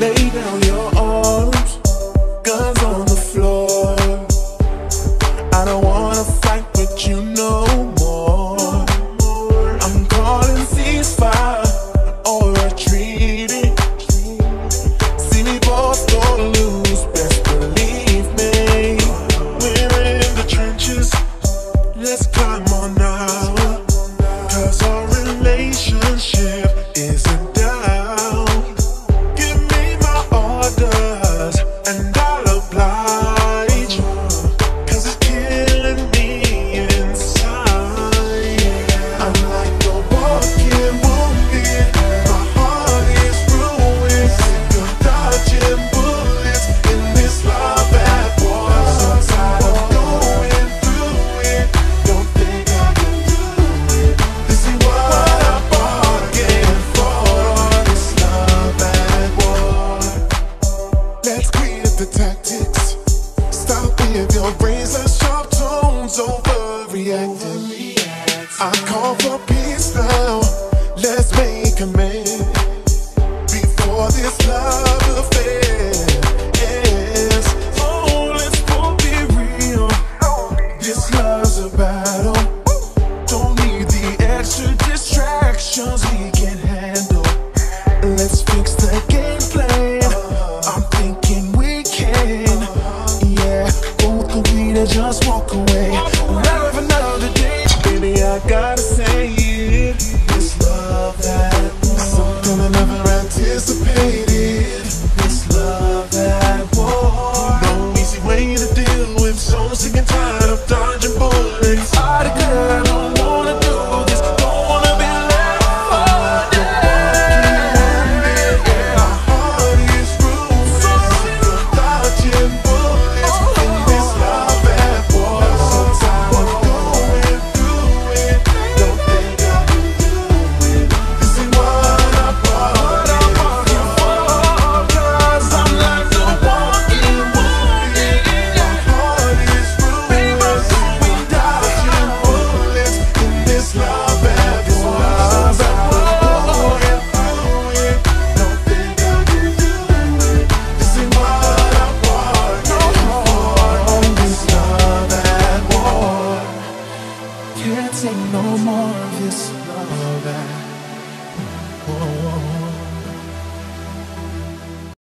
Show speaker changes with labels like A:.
A: Lay down your arms, guns on the floor. I don't wanna fight with you no more. I'm calling ceasefire or a treaty. See me both gonna lose, best believe me. We're in the trenches, let's climb tactics. Stop with your razor sharp tones overreacting. I call for peace now. Let's make amends before this love affair Gotta say it. This love that long. something I never anticipated. This love.